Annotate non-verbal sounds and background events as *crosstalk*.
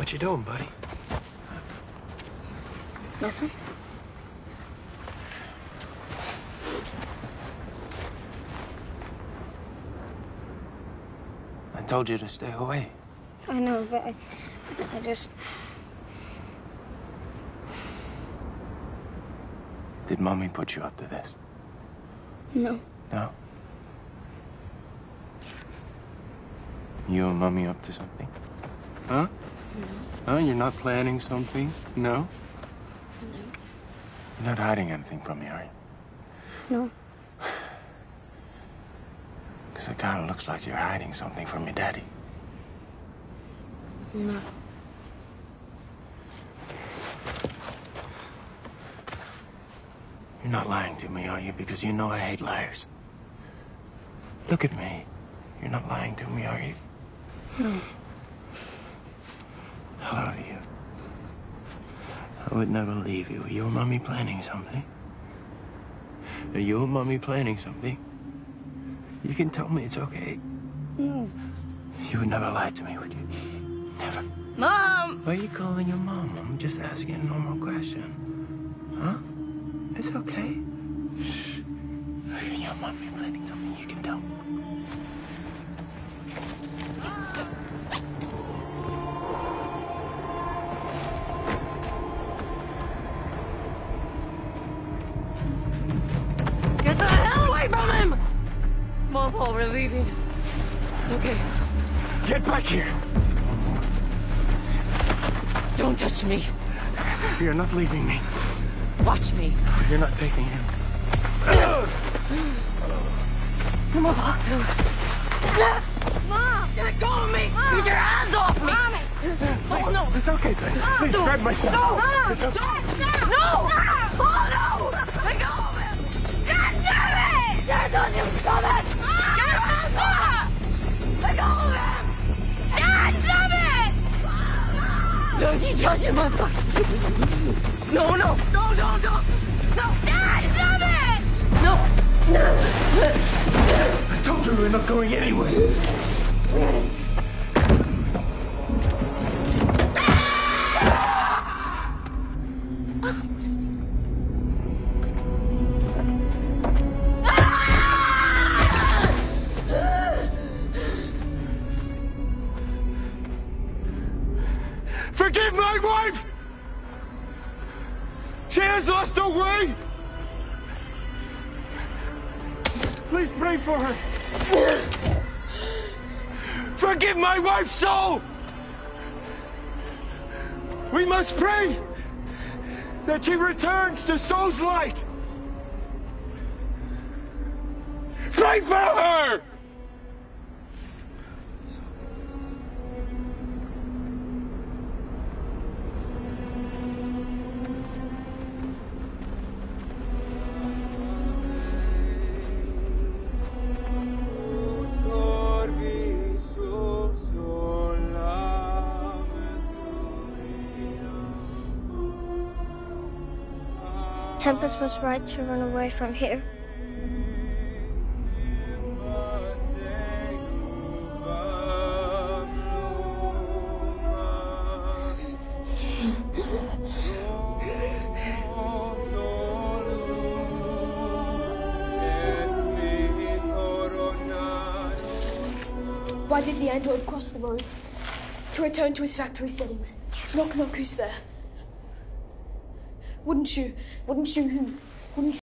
What you doing, buddy? Nothing. I told you to stay away. I know, but I, I just. Did Mommy put you up to this? No. No? You and Mommy up to something? Huh? No. Huh? You're not planning something? No? No. You're not hiding anything from me, are you? No. *sighs* Because it kind of looks like you're hiding something from your daddy. No. You're not lying to me, are you? Because you know I hate liars. Look at me. You're not lying to me, are you? No. I love you. I would never leave you. Are you and Mommy planning something? Are you and Mommy planning something? You can tell me it's okay. No. You would never lie to me, would you? Never. Mom! Why are you calling your mom? I'm just asking a normal question. Huh? It's okay. Shh. And your mommy planning something you can tell. Oh, Mom, Paul, we're leaving. It's okay. Get back here! Don't touch me. You're not leaving me. Watch me. You're not taking him. Come on, Mom! Let go of me! Get your hands off me! Mommy! Oh, no! It's okay, baby. Please Don't- grab my son. No! It's okay. Don't! No! Oh, no! Let go of him! God damn it! Dad, don't you Him, motherfucker! No, no! No, no, no! No! Dad, stop it! No! No! I told you we're not going anywhere. Forgive my wife! She has lost her way! Please pray for her. Forgive my wife's soul! We must pray that she returns to Sol's light. Pray for her! Tempest was right to run away from here. Why did the android cross the road? To return to his factory settings. Knock knock, who's there? Wouldn't you, wouldn't you, wouldn't